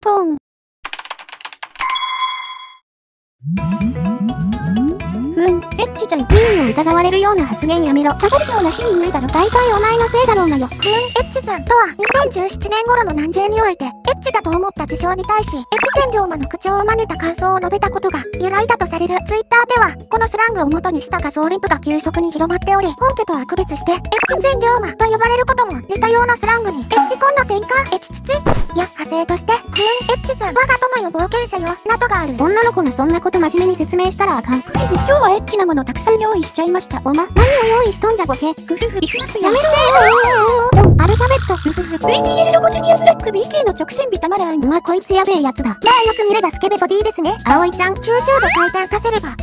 ポン。うん、エッチちゃん、任意を疑われるような発言やめろ。下がるような日に言うだろ。大体お前のせいだろうがよ。うん、エッチさんとは、2017年頃の南西において、エッチだと思った事象に対し、越前龍馬の口調を真似た感想を述べたことが、由来だとされる。ツイッターでは、このスラングを元にした画像リンプが急速に広まっており、本家とは区別して、越前龍馬と呼ばれることも似たようなスラングに、エッチコンの転換、エチチチや、派生として、うん、エッチさん、我が友よ冒険者よ、などがある。女の子がそんなこと真面目に説明したらあかん。今日はエッチなものたくさん用意しちゃいました。おま、何を用意しとんじゃボケ。ふふふ、いきますよ。やめろーアルファベット。ふふふ、VBL ロゴジュニアブラック BK の直線ビタマラン。うわ、こいつやべえやつだ。まあよく見ればスケベボディですね。葵ちゃん、90度回転させれば。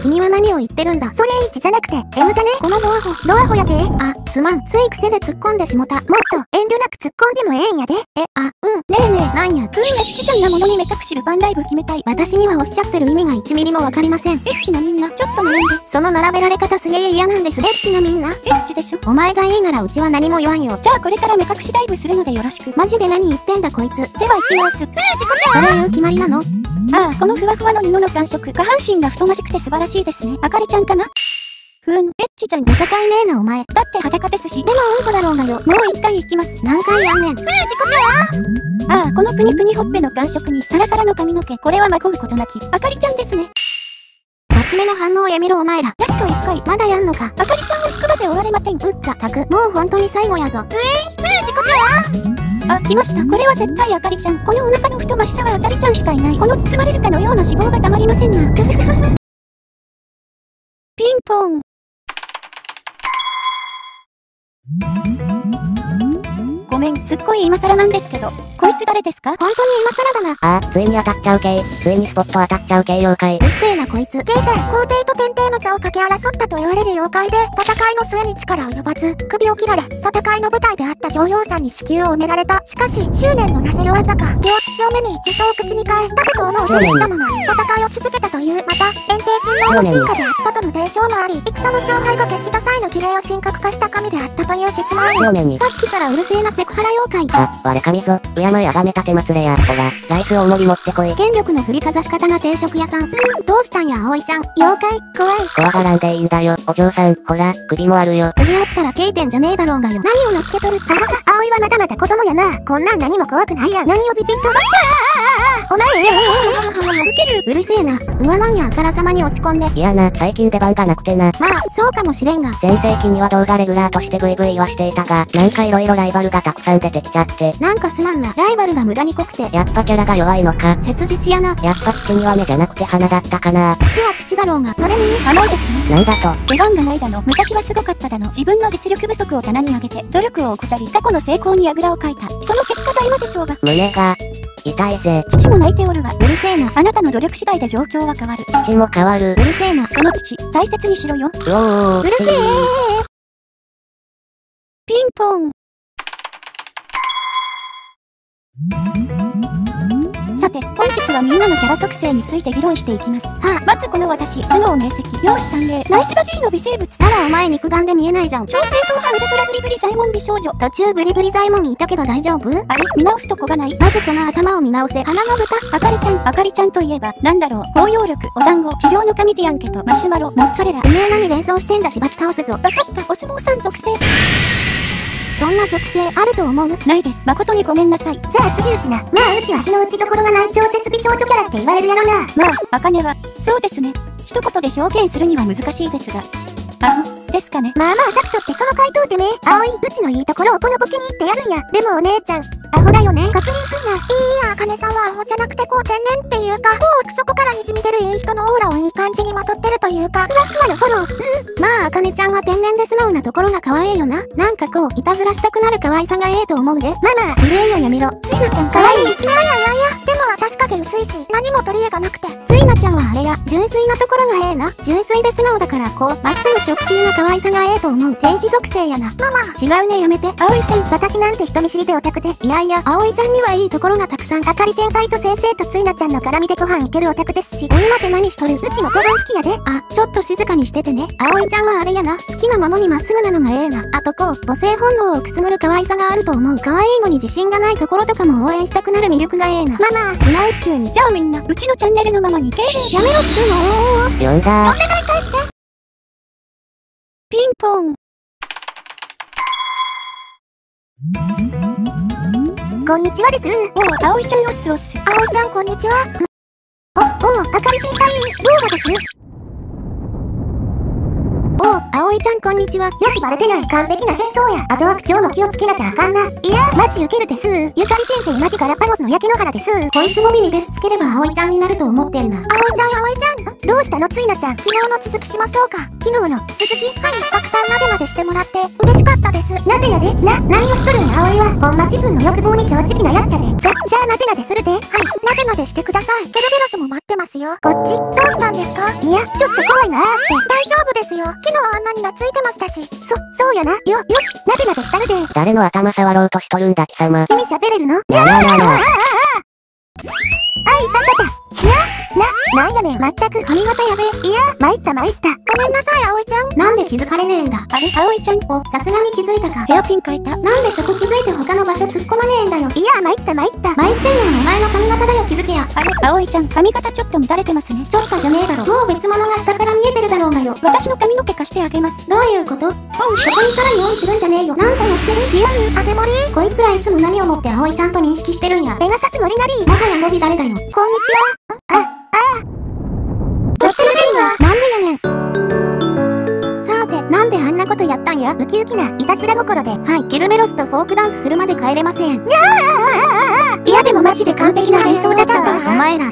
君は何を言ってるんだ？それ H じゃなくて、M じゃね？このドアホ。ドアホやで。あ、すまん。つい癖で突っ込んでしもた。もっと、遠慮なく突っ込んでもええんやで。え、あ、うん。ねえねえ、なんや？クーエッチちゃんなものに目隠しルパンライブ決めたい。私にはおっしゃってる意味が1ミリもわかりません。エッチなみんな、ちょっと悩んで。その並べられ方すげえ嫌なんです。エッチなみんな。エッチでしょ？お前がいいならうちは何も言わんよ。じゃあこれから目隠しライブするのでよろしく。マジで何言ってんだこいつ。では行きます。ふー、自己それ言う決まりなの？ああ、このふわふわの布の感触、下半身が太ましくて素晴らしいですね。あかりちゃんかな？ふん、エッチちゃん、見境ねえなお前。だって裸ですし。でもうんこだろうがよ。もう一回行きます。何回やんねん。ふう、自己ああ、このプニプニほっぺの感触に、サラサラの髪の毛。これはまこうことなき。あかりちゃんですね。ガチめの反応やめろお前ら。ラスト1回。まだやんのか。あかりちゃんを服まで終われません。うっざ、たく。もう本当に最後やぞ。ふえー、ふう、自己あ、来ました。これは絶対あかりちゃん。このお腹の太ましさはあかりちゃんしかいない。この包まれるかのような脂肪がたまりませんな。ピンポン。ごめん、すっごい今更なんですけど、こいつ誰ですか？本当に今更だな。ああ、ついに当たっちゃう系。ついにスポット当たっちゃう系妖怪。うっせえなこいつ。ゲーテ、皇帝と天帝の座を掛け争ったと言われる妖怪で、戦いの末に力及ばず、首を切られ、戦いの舞台であった女王さんに子宮を埋められた。しかし、執念のなせる技か、両父を目に、へそを口に変え、タケと斧を取りしたまま、戦いを続けたという、また、炎帝神王の進化であったとの伝承もあり、戦の勝敗が決した際の儀礼を神格化した神であったという説もあり、さっきからうるせえなセクハラ妖怪。あ、我神ぞ。敬いあがめたてまつれや。ほら、ライス大盛り持ってこい。権力の振りかざし方が定食屋さん。うん、どうしたんや、葵ちゃん。妖怪、怖い。怖がらんでいいんだよ。お嬢さん、ほら、首もあるよ。首あったら K 点じゃねえだろうがよ。何を乗っけとる？あはは、葵はまだまだ子供やな。こんなん何も怖くないや。何をビビッと。お前ウケる。うるせえな。うわなんやあからさまに落ち込んで。いやな、最近出番がなくてな。まあ、そうかもしれんが。全盛期には動画レギュラーとして VV はしていたが、なんか色々ライバルがたくさん出てきちゃって。なんかすまんな。ライバルが無駄に濃くて。やっぱキャラが弱いのか。切実やな。やっぱ父には目じゃなくて鼻だったかな。父は父だろうが、それに、甘いですね。なんだと。出番がないだの。昔はすごかっただの。自分の実力不足を棚に上げて、努力を怠り、過去の成功にあぐらをかいた。その結果が今でしょうが。胸が、痛いぜ。父も泣いておるわ。うるせえな。あなたの努力次第で状況は変わる。父も変わる。うるせえな。その父、大切にしろよ。うるせえピンポン。はみんなのキャラ属性について議論していきます。はあ、まずこの私、頭脳明晰、容姿端麗、ナイスバディの微生物。あらお前肉眼で見えないじゃん。超正統派ウルトラブリブリ左衛門美少女。途中ブリブリ左衛門いたけど大丈夫？あれ？見直すとこがない？まずその頭を見直せ。鼻の豚。あかりちゃん、あかりちゃんといえば、なんだろう？包容力、お団子、治療の神ディアンケとマシュマロ、モッツァレラ。てめえ何連想してんだ？しばき倒すぞ。わかった、お相撲さん属性。そんな属性あると思う？ないです。誠にごめんなさい。じゃあ次うちな。まあうちは日の打ちどころがない超絶美少女キャラって言われるやろな。まあ、あかねは、そうですね。一言で表現するには難しいですが。あ、ですかね。まあまあシャクトってその回答ってね。葵、うちのいいところをこのボケに言ってやるんや。でもお姉ちゃん、アホだよね。確認すんな。いいや、あかねさんはアホじゃなくてこう天然っていうか、こう奥底から滲み出るいい人のオーラをいい感じにまとってるというか、ふわふわのフォロー。うん。まあ、あかねちゃんは天然で素直なところが可愛いよな。なんかこう、いたずらしたくなる可愛さがええと思うで。ママ。綺麗よやめろ。ついなちゃん可愛い。いやいやいやいや、いし、何も取り柄がなくて。ついなちゃんはあれや、純粋なところがええな。純粋で素直だから、こう、まっすぐ直球な可愛さがええと思う。天使属性やな。ママ、違うね、やめて。葵ちゃん、私なんて人見知りでオタクで。いやいや、葵ちゃんにはいいところがたくさん。あかり先輩と先生とついなちゃんの絡みでご飯行けるオタクですし。女って何しとる？うちもご飯好きやで。あ、ちょっと静かにしててね。葵ちゃんはあれやな。好きなものにまっすぐなのがええな。あとこう、母性本能をくすぐる可愛さがあると思う。可愛いのに自信がないところとかも応援したくなる魅力がええな。ママ、しないっちゅうに、じゃあみんな、うちのチャンネルのままに敬礼やめろっつうの呼んだピンポン。こんにちはです。おう、葵ちゃんおっすおっす。葵ちゃんこんにちは。お、おう、あかり先輩、どうがですおう、葵ちゃんこんにちは。よし、バレてない。完璧な変装や。あとは口調も気をつけなきゃあかんな。いや、マジウケるです。ゆかり先生マジガラパゴスの焼け野原です。こいつ語尾にデスつければ葵ちゃんになると思ってんだ。葵ちゃん、葵ちゃん。どうしたのついなちゃん。昨日の続きしましょうか。昨日の続きはい、たくさんなでまでしてもらって、嬉しかったです。なでなでな、何をしとるんや葵は。ほんま自分の欲望に正直なやっちゃで。そ、じゃあなでなでするで。はい、なでまでしてください。ケルベロスも待ってますよ。こっち。どうしたんですか？いや、ちょっと怖いなーって。大丈夫ですよ。昨日はあんなに懐いてましたし。そ、そうやな。よ、よし、なでなでしたるで。誰の頭触ろうとしとるんだ貴様。君喋れるの？や。あ、いたたた。いや、な、なんやねん。まったく。髪型やべえ。いや、参った参った。ごめんなさい、葵ちゃん。なんで気づかれねえんだ。あれ、葵ちゃん。お、さすがに気づいたか。ヘアピン変えた。なんでそこ気づいて他の場所突っ込まねえんだよ。いや、参った参った。巻いてんのはお前の髪型だよ気づけや。あれ、葵ちゃん、髪型ちょっと乱れてますね。ちょっとじゃねえだろ。もう別物が下から見えてるだろうがよ。私の髪の毛貸してあげます。どういうこと？オン、そこにさらにオンするんじゃねえよ。なんか乗ってる？リアル。あでもりこいつらいつも何をもって葵ちゃんと認識してるんや。ペガサスノリナリー。もはや語尾誰だよ。こんにちは。くやったんやウキウキな、いたずら心で。はい、ケルメロスとフォークダンスするまで帰れません。いやでもマジで完璧な演奏だったわ。お前ら、